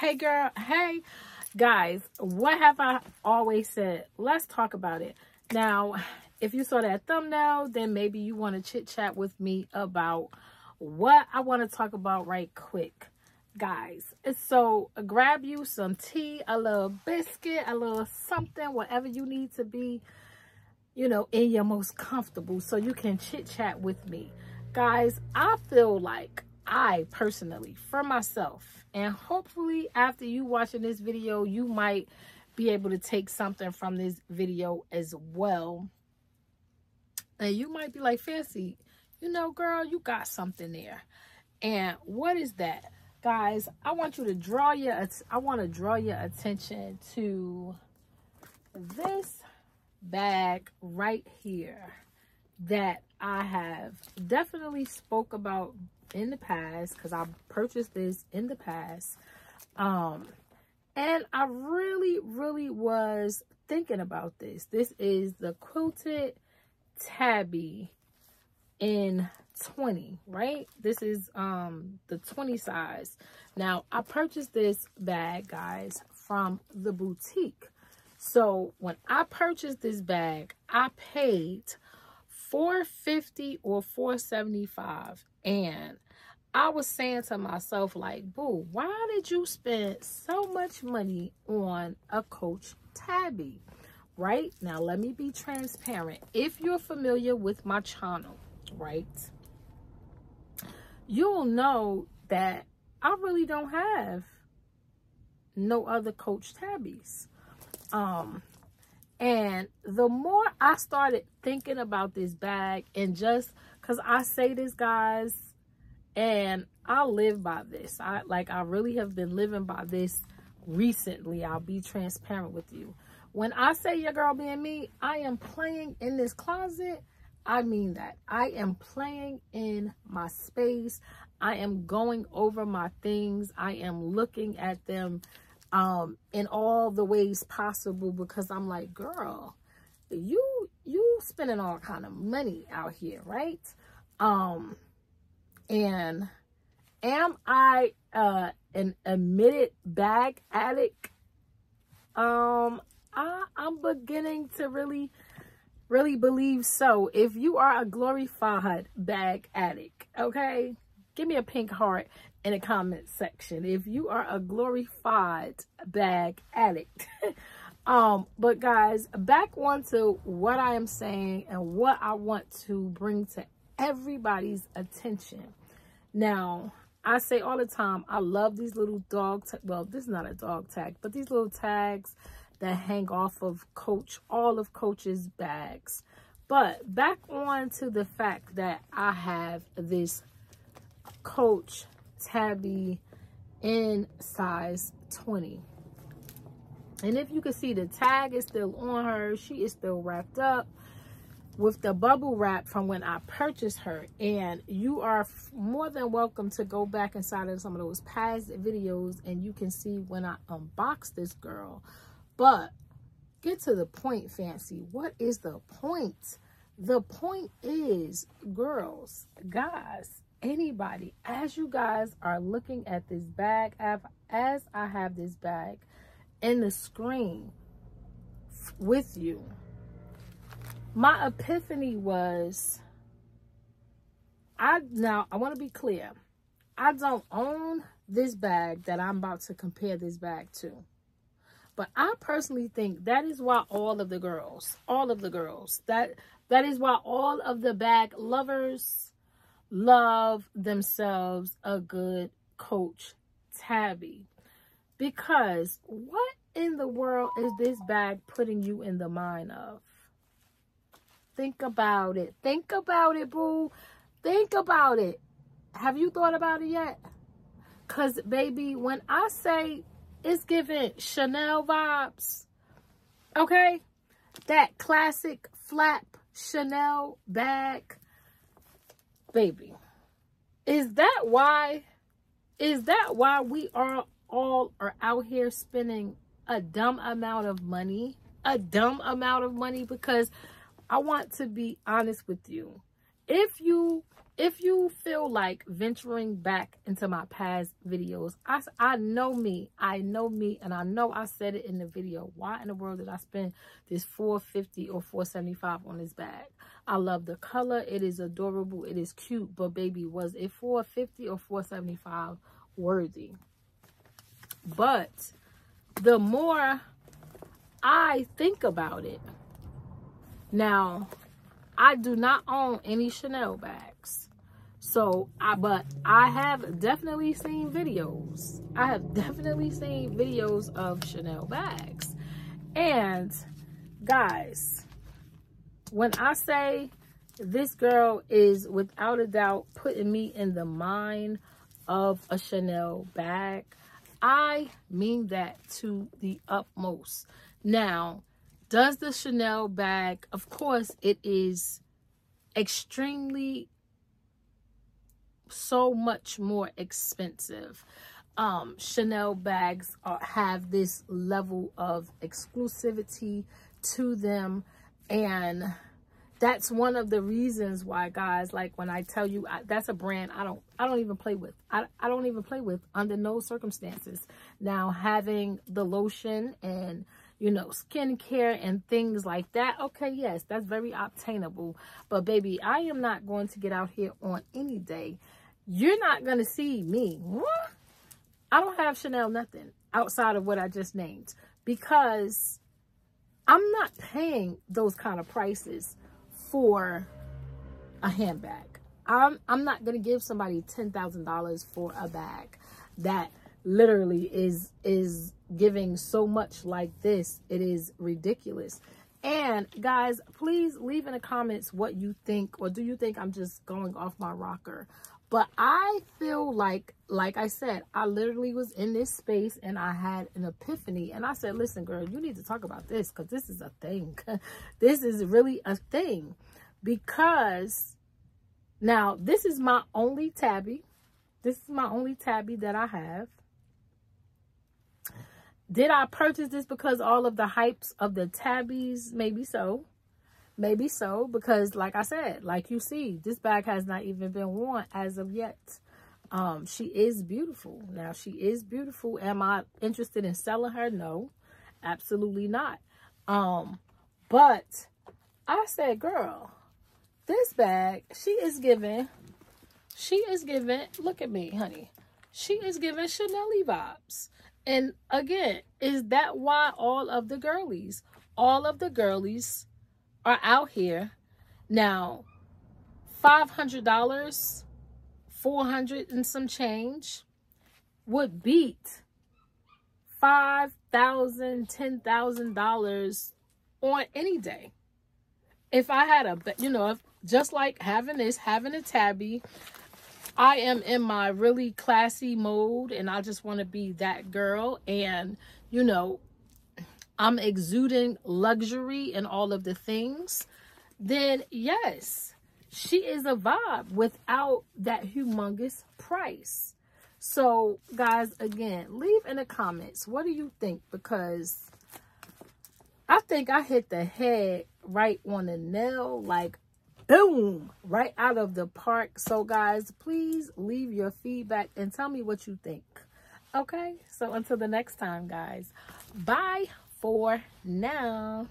Hey girl, hey guys, what have I always said? Let's talk about it. Now, if you saw that thumbnail, then maybe you want to chit chat with me about what I want to talk about right quick. Guys, so grab you some tea, a little biscuit, a little something, whatever you need to be, you know, in your most comfortable so you can chit chat with me. Guys, I feel like I personally, for myself, and hopefully after you watching this video, you might be able to take something from this video as well. And you might be like, Fancy, you know, girl, you got something there. And what is that? Guys, I want you to draw your, I want to draw your attention to this bag right here that I have definitely spoke about in the past because I purchased this in the past. Um, and I really, really was thinking about this. This is the quilted tabby in 20, right? This is um the 20 size. Now, I purchased this bag, guys, from the boutique. So, when I purchased this bag, I paid 450 or 475 and I was saying to myself like, "Boo, why did you spend so much money on a Coach Tabby?" Right? Now, let me be transparent. If you're familiar with my channel, right? You'll know that I really don't have no other Coach Tabbies. Um, and the more I started thinking about this bag and just because I say this, guys, and I live by this. I like I really have been living by this recently. I'll be transparent with you. When I say your girl being me, I am playing in this closet. I mean that. I am playing in my space. I am going over my things. I am looking at them um in all the ways possible because I'm like, girl, you you spending all kind of money out here, right? Um and am I uh an admitted bag addict? Um I I'm beginning to really really believe so. If you are a glorified bag addict, okay? Give me a pink heart in the comment section if you are a glorified bag addict. um, but guys, back on to what I am saying and what I want to bring to everybody's attention. Now, I say all the time, I love these little dog, well, this is not a dog tag, but these little tags that hang off of Coach, all of Coach's bags. But back on to the fact that I have this Coach tabby in size 20 and if you can see the tag is still on her. She is still wrapped up with the bubble wrap from when I purchased her. And you are more than welcome to go back inside of some of those past videos and you can see when I unboxed this girl. But get to the point fancy. What is the point? The point is girls guys anybody. As you guys are looking at this bag as I have this bag in the screen with you my epiphany was I now I want to be clear. I don't own this bag that I'm about to compare this bag to. But I personally think that is why all of the girls all of the girls that that is why all of the bag lovers love themselves a good coach tabby. Because what in the world is this bag putting you in the mind of? Think about it. Think about it boo. Think about it. Have you thought about it yet? Because baby when i say it's giving chanel vibes okay? That classic flap chanel bag baby. Is that why is that why we are all are out here spending a dumb amount of money a dumb amount of money? Because i want to be honest with you. If you if you feel like venturing back into my past videos, I, I know me. I know me. And I know I said it in the video. Why in the world did I spend this 450 or 475 on this bag? I love the color. It is adorable. It is cute. But baby, was it 450 or 475 worthy? But the more I think about it, now, I do not own any Chanel bags. So, I but I have definitely seen videos. I have definitely seen videos of Chanel bags. And guys, when I say this girl is without a doubt putting me in the mind of a Chanel bag, I mean that to the utmost. Now, does the Chanel bag, of course, it is extremely so much more expensive. Um, Chanel bags are, have this level of exclusivity to them. And that's one of the reasons why guys, like when I tell you I, that's a brand I don't, I don't even play with. I, I don't even play with under no circumstances. Now having the lotion and you know, skincare and things like that. Okay, yes, that's very obtainable. But baby, I am not going to get out here on any day you're not going to see me. What? I don't have Chanel nothing outside of what I just named because I'm not paying those kind of prices for a handbag. I'm, I'm not going to give somebody $10,000 for a bag that literally is, is giving so much like this. It is ridiculous. And guys, please leave in the comments what you think, or do you think I'm just going off my rocker? But I feel like, like I said, I literally was in this space and I had an epiphany. And I said, listen, girl, you need to talk about this because this is a thing. this is really a thing. Because now this is my only tabby. This is my only tabby that I have. Did I purchase this because all of the hypes of the tabbies? Maybe so. Maybe so, because like I said, like you see, this bag has not even been worn as of yet. Um, she is beautiful. Now, she is beautiful. Am I interested in selling her? No, absolutely not. Um, but I said, girl, this bag, she is giving, she is giving, look at me, honey. She is giving Chanel vibes. And again, is that why all of the girlies, all of the girlies are out here now? $500 400 and some change would beat five thousand ten thousand dollars on any day. If i had a you know just like having this having a tabby i am in my really classy mode and i just want to be that girl and you know I'm exuding luxury and all of the things, then yes, she is a vibe without that humongous price. So, guys, again, leave in the comments. What do you think? Because I think I hit the head right on the nail. Like, boom, right out of the park. So, guys, please leave your feedback and tell me what you think. Okay? So, until the next time, guys. Bye for now.